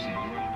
Jackson.